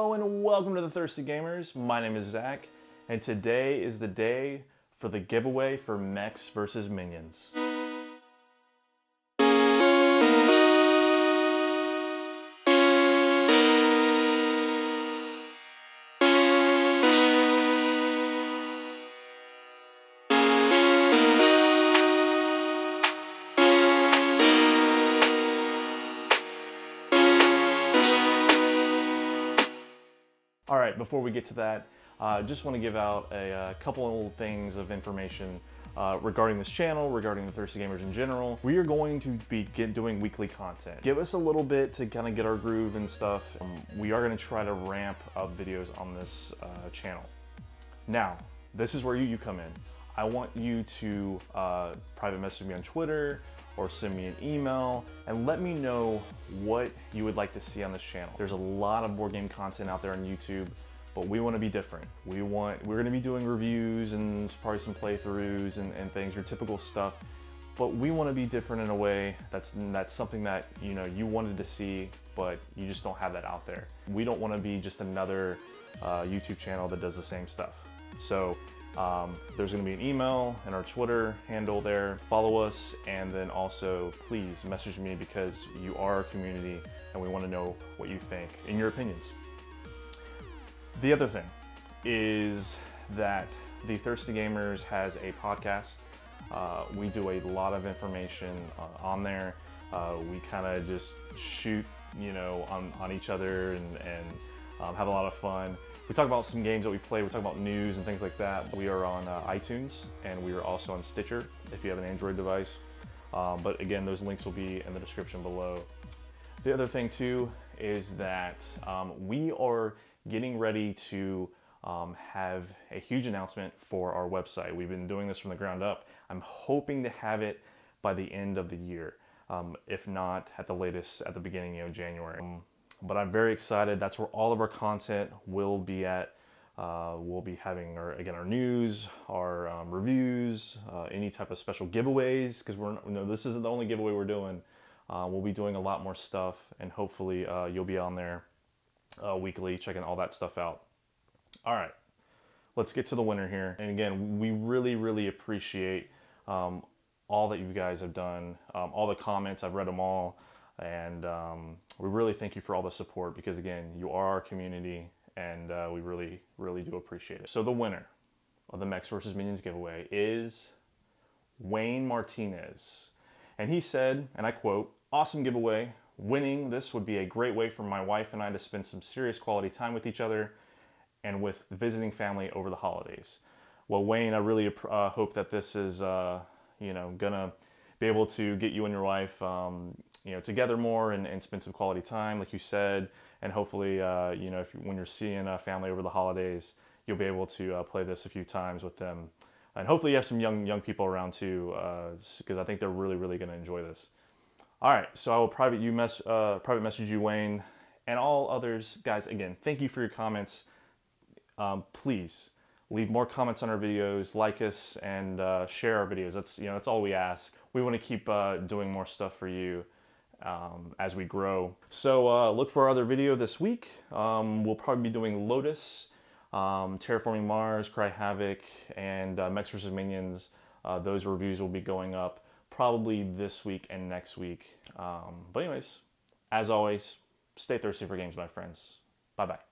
Hello and welcome to the Thirsty Gamers. My name is Zach, and today is the day for the giveaway for Mechs versus Minions. All right, before we get to that, uh, just want to give out a, uh, couple of little things of information uh, regarding this channel, regarding the Thirsty Gamers in general. We are going to be doing weekly content. Give us a little bit to kind of get our groove and stuff. Um, we are going to try to ramp up videos on this uh, channel. Now, this is where you, you come in. I want you to uh, private message me on Twitter or send me an email and let me know what you would like to see on this channel. There's a lot of board game content out there on YouTube, but we want to be different. We want, we're going to be doing reviews and probably some playthroughs and, and things, your typical stuff, but we want to be different in a way that's, that's something that, you know, you wanted to see, but you just don't have that out there. We don't want to be just another uh, YouTube channel that does the same stuff. So um, there's going to be an email and our Twitter handle there. Follow us and then also please message me because you are our community and we want to know what you think and your opinions. The other thing is that the Thirsty Gamers has a podcast. Uh, we do a lot of information uh, on there. Uh, we kind of just shoot, you know, on, on each other and, and um, have a lot of fun. We talk about some games that we play, we talk about news and things like that. We are on uh, iTunes and we are also on Stitcher if you have an Android device. Um, but again, those links will be in the description below. The other thing too is that um, we are getting ready to um, have a huge announcement for our website. We've been doing this from the ground up. I'm hoping to have it by the end of the year. Um, if not at the latest at the beginning of January. Um, but I'm very excited. That's where all of our content will be at. Uh, we'll be having our again our news, our um, reviews, uh, any type of special giveaways because we're you know, this isn't the only giveaway we're doing. Uh, we'll be doing a lot more stuff, and hopefully uh, you'll be on there uh, weekly checking all that stuff out. All right, let's get to the winner here. And again, we really really appreciate um, all that you guys have done, um, all the comments. I've read them all. And um, we really thank you for all the support because, again, you are our community and uh, we really, really do appreciate it. So, the winner of the Mechs versus Minions giveaway is Wayne Martinez. And he said, and I quote, awesome giveaway. Winning this would be a great way for my wife and I to spend some serious quality time with each other and with the visiting family over the holidays. Well, Wayne, I really uh, hope that this is, uh, you know, gonna be able to get you and your wife, um, you know, together more and, and, spend some quality time, like you said, and hopefully, uh, you know, if when you're seeing a family over the holidays, you'll be able to uh, play this a few times with them, and hopefully you have some young young people around too, because uh, I think they're really really going to enjoy this. All right, so I will private you mess uh, private message you, Wayne, and all others, guys. Again, thank you for your comments. Um, please leave more comments on our videos, like us, and uh, share our videos. That's you know that's all we ask. We want to keep uh, doing more stuff for you um, as we grow. So uh, look for our other video this week. Um, we'll probably be doing Lotus, um, Terraforming Mars, Cry Havoc, and uh, Mechs vs. Minions. Uh, those reviews will be going up probably this week and next week. Um, but anyways, as always, stay thirsty for games, my friends. Bye-bye.